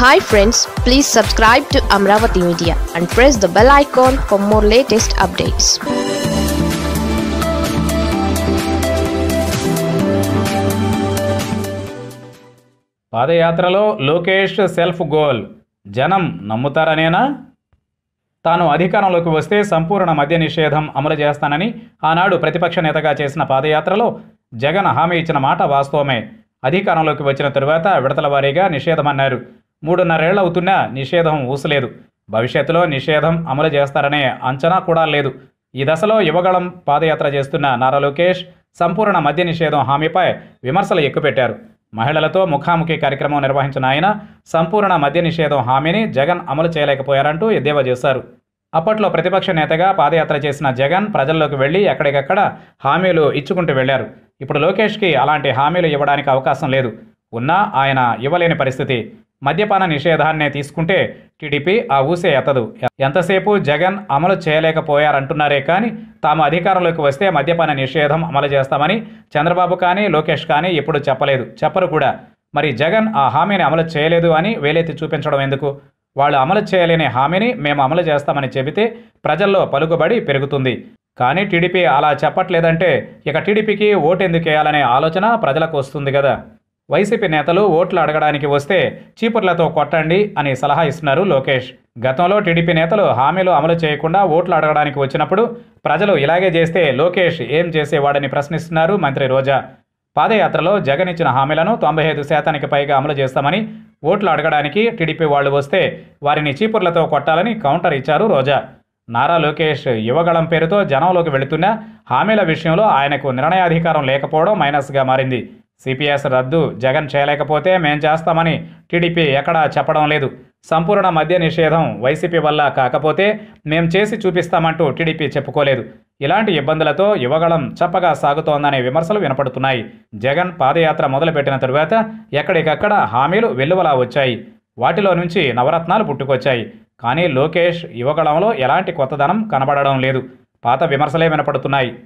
Hi friends please subscribe to Amaravati media and press the bell icon for more latest updates పాదయాత్రలో Lokesh self goal. జనం నమ్ముతారనేనా? తాను అధికారంలోకి వస్తే సంపూర్ణ మద్య నిషేధం అమలు చేస్తానని ఆనాడు ప్రతిపక్ష నేతగా చేసిన పాదయాత్రలో జగన్ హామీ ఇచ్చిన మాట వాస్తవమే. అధికారంలోకి వచ్చిన తరువాత విడతల వారీగా నిషేధమన్నారు. మూడున్నరేళ్ళ అవుతున్నా నిషేధం ఊసలేదు. భవిష్యత్తులో నిషేధం అమలు చేస్తారనే అంచనా కూడా లేదు. ఈ దశలో యువగళం పాదయాత్ర చేస్తున్న నారా లోకేష్ సంపూర్ణ మద్య నిషేధం హామీపై విమర్శలు ఎక్కుపెట్టారు. మహిళలతో ముఖాముఖి కార్యక్రమం నిర్వహించిన ఆయన సంపూర్ణ మద్య నిషేధం హామీని జగన్ అమలు చేయలేకపోయారంటూ ఎద్దేవా చేశారు. అప్పట్లో ప్రతిపక్ష నేతగా పాదయాత్ర చేసిన జగన్ ప్రజల్లోకి వెళ్ళి ఎక్కడికక్కడ హామీలు ఇచ్చుకుంటూ వెళ్ళారు ఇప్పుడు లోకేష్కి అలాంటి హామీలు ఇవ్వడానికి అవకాశం లేదు. ఉన్నా ఆయన ఇవ్వలేని పరిస్థితి. మద్యపాన నిషేధాన్నే తీసుకుంటే టీడీపీ ఆ ఊసే ఎత్తదు. ఎంతసేపు జగన్ అమలు చేయలేకపోయారంటున్నారే కానీ తాము అధికారంలోకి వస్తే మద్యపాన నిషేధం అమలు చేస్తామని చంద్రబాబు కానీ లోకేష్ కానీ ఎప్పుడు చెప్పలేదు. చెప్పరు కూడా. మరి జగన్ ఆ హామీని అమలు చేయలేదు అని వేలెత్తి చూపించడం ఎందుకు? వాళ్ళు అమలు చేయలేని హామీని మేము అమలు చేస్తామని చెబితే ప్రజల్లో పలుకుబడి పెరుగుతుంది. కానీ టీడీపీ అలా చెప్పట్లేదంటే ఇక టీడీపీకి ఓటెందుకు వేయాలనే ఆలోచన ప్రజలకు వస్తుంది కదా. వైసీపీ నేతలు ఓట్లు అడగడానికి వస్తే చీపుర్లతో కొట్టండి అని సలహా ఇస్తున్నారు లోకేష్. గతంలో టీడీపీ నేతలు హామీలు అమలు చేయకుండా ఓట్లు అడగడానికి వచ్చినప్పుడు ప్రజలు ఇలాగే చేస్తే లోకేష్ ఏం చేసేవాడని ప్రశ్నిస్తున్నారు మంత్రి రోజా. పాదయాత్రలో జగన్ ఇచ్చిన హామీలను తొంభై ఐదు శాతానికి పైగా అమలు చేస్తామని ఓట్లు అడగడానికి టీడీపీ వాళ్ళు వస్తే వారిని చీపుర్లతో కొట్టాలని కౌంటర్ ఇచ్చారు రోజా. నారా లోకేష్ యువగళం పేరుతో జనంలోకి వెళుతున్న హామీల విషయంలో ఆయనకు నిర్ణయాధికారం లేకపోవడం మైనస్గా మారింది. సిపిఎస్ రద్దు జగన్ చేయలేకపోతే మేం చేస్తామని టీడీపీ ఎక్కడా చెప్పడం లేదు. సంపూర్ణ మద్య నిషేధం వైసీపీ వల్ల కాకపోతే మేం చేసి చూపిస్తామంటూ టీడీపీ చెప్పుకోలేదు. ఇలాంటి ఇబ్బందులతో యువగళం చప్పగా సాగుతోందనే విమర్శలు వినపడుతున్నాయి. జగన్ పాదయాత్ర మొదలుపెట్టిన తరువాత ఎక్కడికక్కడ హామీలు వెల్లువలా వచ్చాయి. వాటిలో నుంచి నవరత్నాలు పుట్టుకొచ్చాయి. కానీ లోకేష్ యువగళంలో ఎలాంటి కొత్తదనం కనబడడం లేదు. పాత విమర్శలే వినపడుతున్నాయి.